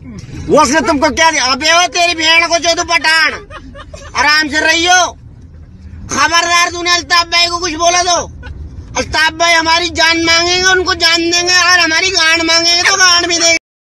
उसने तुमको क्या दिया? अबे हो तेरी भेड़ को जो तू पठान आराम से रहियो खबरदार तूने अल्ताफ भाई को कुछ बोला दो अल्ताफ भाई हमारी जान मांगेंगे, उनको जान देंगे और हमारी गांड मांगेंगे तो